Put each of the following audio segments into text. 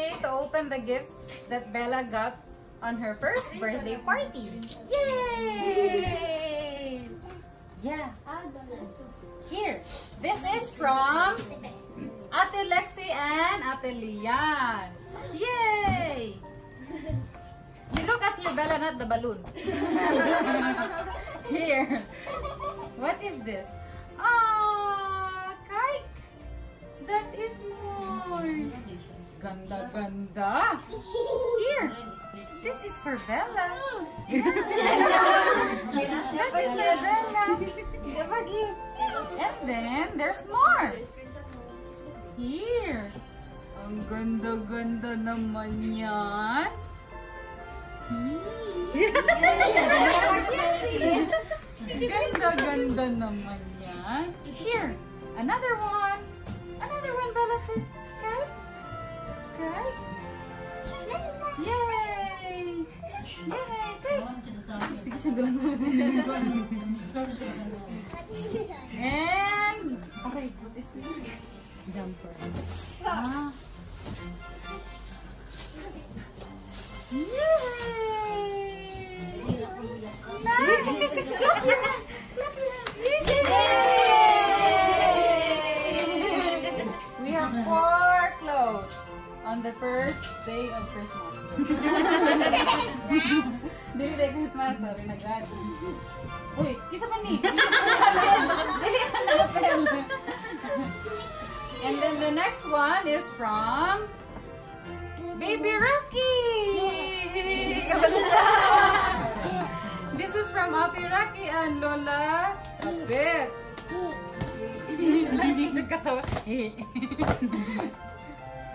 today to open the gifts that Bella got on her first birthday party. Yay! Yeah. Here. This is from Ate Lexi and Ate Lian. Yay! You look at your Bella, not the balloon. Here. What is this? Ganda, ganda. Here. This is for Bella. that is for Bella. And then, there's more. Here. Ang ganda-ganda naman yan. Ganda-ganda naman yan. Here, another one. Another one, Bella. Okay? Yay! Yay! Okay. Sige siya galang And, okay, what is this? Jumper. Ah. Yay! Day of Christmas. Day day Christmas, sorry, nag-add. Uy, kisa man ni? Dili ka na-open. And then the next one is from Baby Rocky! this is from Ate Rocky and Lola Sabit. Lagi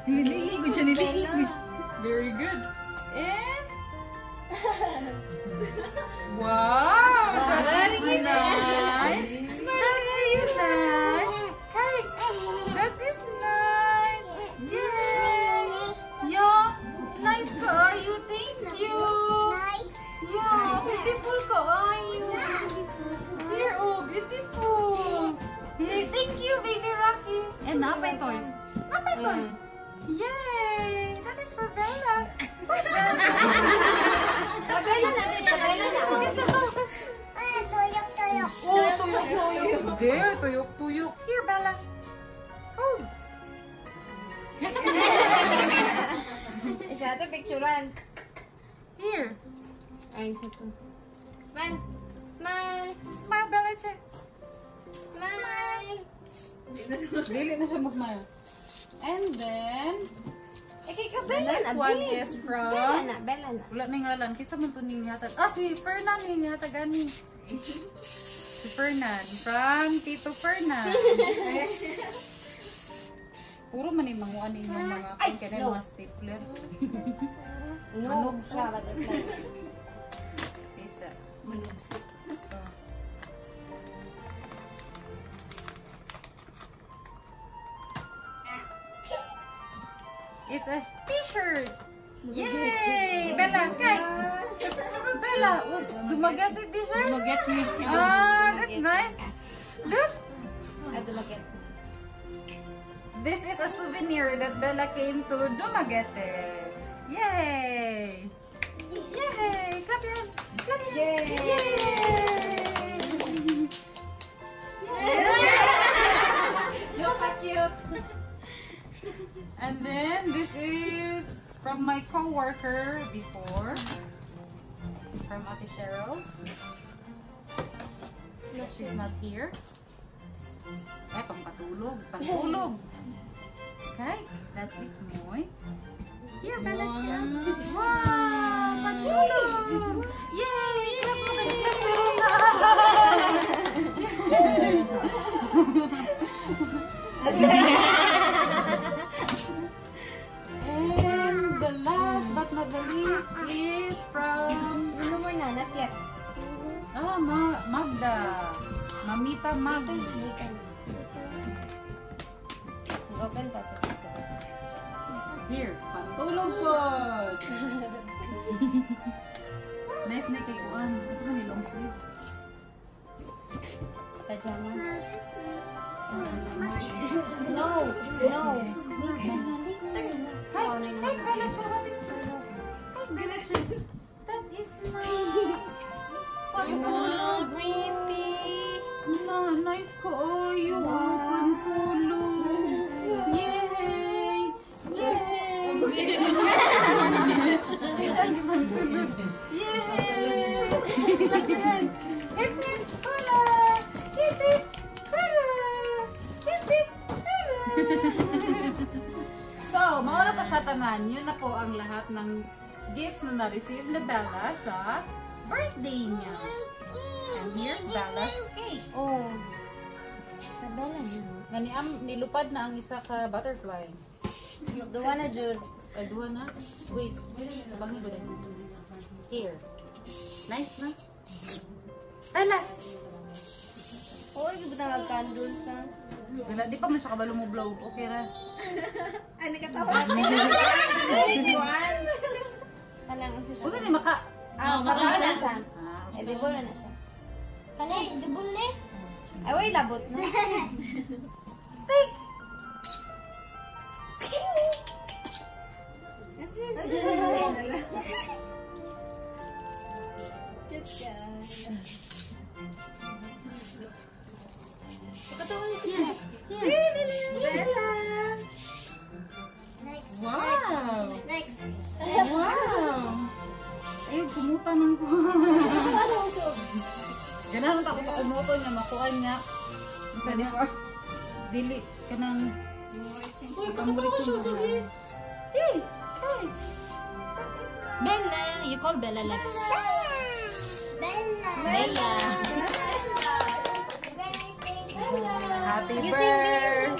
katawa. Nililigod siya, nililigod siya. Very good. And... wow! That is nice! That is nice! Kai! That is nice! Yay! Yeah! Nice kaayo! Thank you! Yeah! Beautiful kaayo! Here, oh! Beautiful! Hey, thank you, baby Rocky! And napay toy! Napay toy! Mm. Yay! Dat is voor Bella. Bella, Bella naar Bella naar. Toyok, toyok. Oh, toyok, toyok. Nee, toyok, toyok. Hier, Bella. Oh. Is dat een picture? Hier. Eén. Smile. Smile. Smile, belletje. Smile. Lili na smile! And then, Eh, kay ka, the Bella next na. one babe. is Bella from... na, Bella na. Wala na ngalan. Kisa man to ning yata. Ah, si Fernan ning yata gani. Si Fernan. From Tito Fernan. Puro man yung mga ano yung mga Ay, kaya no. mga stapler. No, Manog. flower, flower. Pizza. Oh. It's a t-shirt! Yay! Bella, kay! Bella, oh, dumagat yung t-shirt? Dumagat ni. Ah, that's nice. Look! Ay, dumagat. This is a souvenir that Bella came to Dumaguete. Yay! Yay! Clap your hands! Clap your hands! Yay! From my co-worker before. From Ate Cheryl. She's not here. Eh, pampatulog. Pantulog. Okay, that is Moy. Here, Bella. Wow! Patulog! Yay! Clap mo kayo, clap And yet. ah, Ma Magda. Mamita Maggie. Open pa sa. Here, pantulog po. nice na kay Kuan. Gusto ba ni long sleeve? Pajama. No, no. Kay, kay, Yay! Hip-hip, hula! Hip-hip, hula! Hip-hip! So, mauna ka siya tanan. Yun na po ang lahat ng gifts na na-receive na Bella sa birthday niya. And here's Bella's cake. Oh, sa Bella niya. Gani nilupad na ang isa ka butterfly. Duwa na, Jud. Ay, duwa na. Wait, tabangin ko rin. Here. Nice na. Ala! Uy, gibot na mag-candle sa... Wala, di pa man siya kabalo mo blow. Okay ra. Ano ka tawa? Alam mo siya. Ni maka... Ah, maka- makawa na siya. Ah, Eh, di na na siya. Kani, dubol ni. Ay, way, labot na. Wow! Ayun, kumuta ng ko. Ganahan ako pa kumuto niya, makuha niya. Ba? Dili ka ng... Uy, pakamulit ko siya, Hey! Hey! Bella. You call Bella like Bella. Bella. Happy birthday,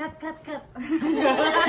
Cut, cut, cut.